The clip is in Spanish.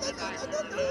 no, no, no, no.